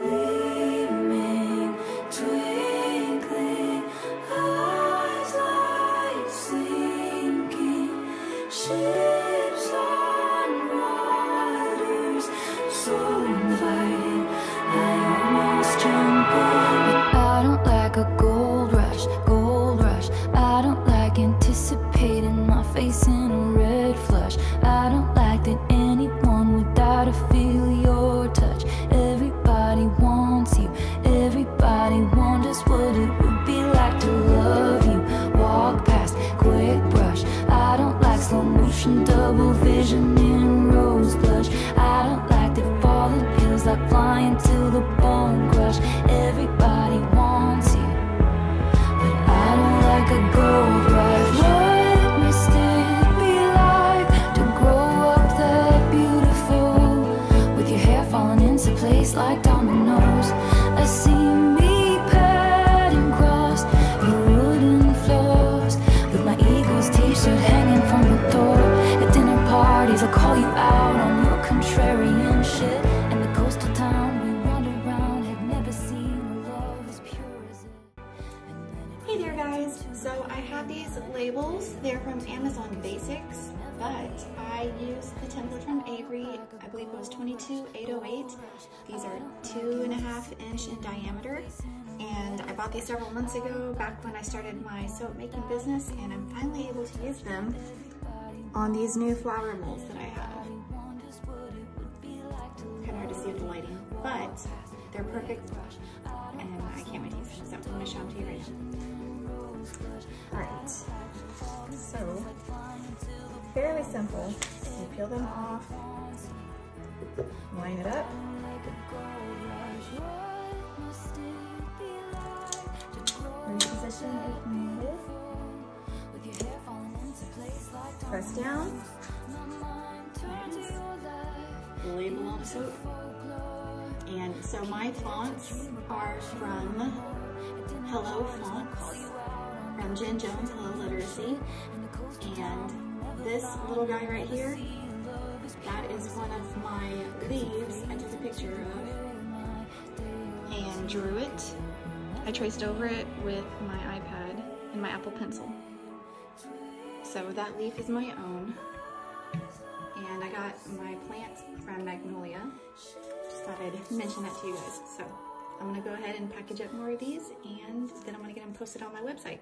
Gleaming, like flying the bone crush. Everybody wants you, but I don't like a gold rush. What must it be to grow up that beautiful with your hair falling into place like dominoes? I see me wooden floors with my Eagles t-shirt hanging from the door. At dinner parties, I call you out on labels. They're from Amazon Basics, but I used the template from Avery. I believe it was 22808. These are two and a half inch in diameter. And I bought these several months ago, back when I started my soap making business, and I'm finally able to use them on these new flower molds that I have. Kind of hard to see with the lighting, but they're perfect, um, and I can't wait to use them. So I'm gonna show them to you right now. All right, so fairly simple. You peel them off, line it up, reposition if needed, press down, label on soap. And so my fonts are from Hello Fonts, from Jen Jones, Hello Literacy. And this little guy right here, that is one of my leaves I took a picture of and drew it. I traced over it with my iPad and my Apple Pencil. So that leaf is my own. And I got my plants from Magnolia. Thought I'd mention that to you guys. So I'm gonna go ahead and package up more of these and then I'm gonna get them posted on my website,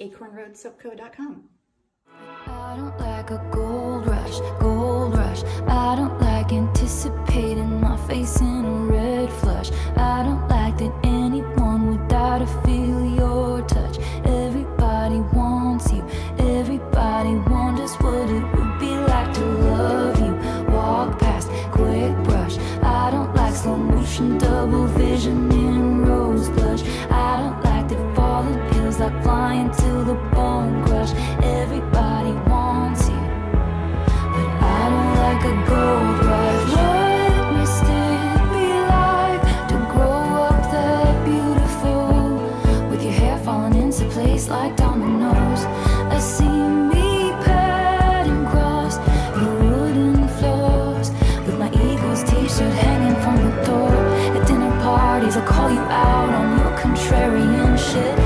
acornroadsoapco.com. I don't like a gold rush, gold rush. I don't like anticipating my face in a red flush. I don't like that vision call you out on your contrarian shit.